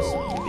are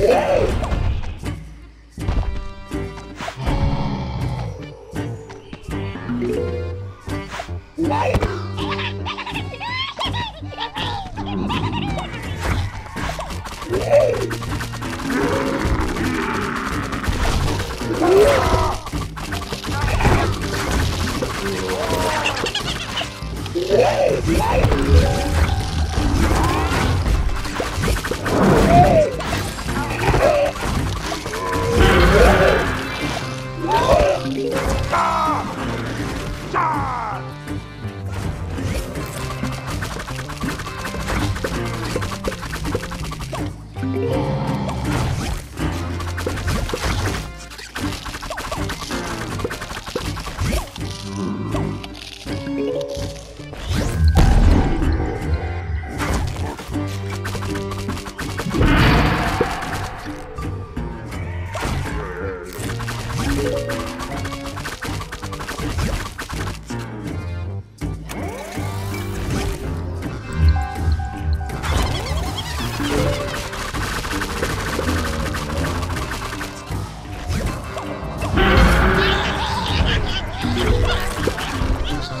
Whoa! Yeah.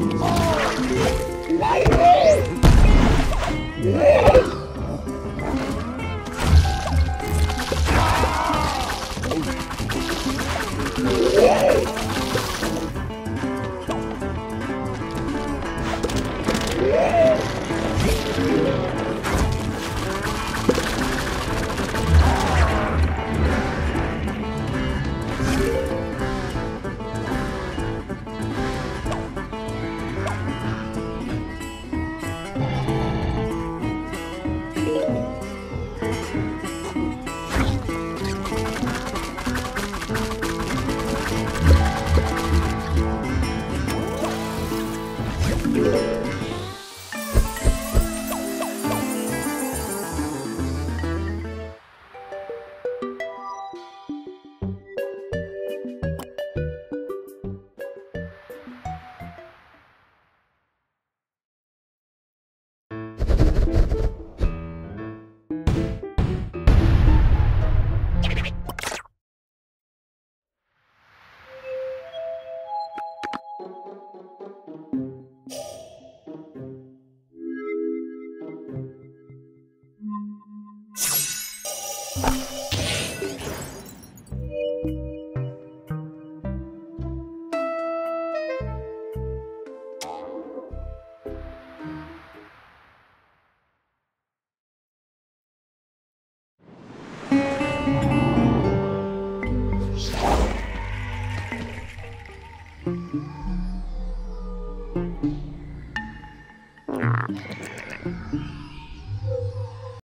Oh! Yeah.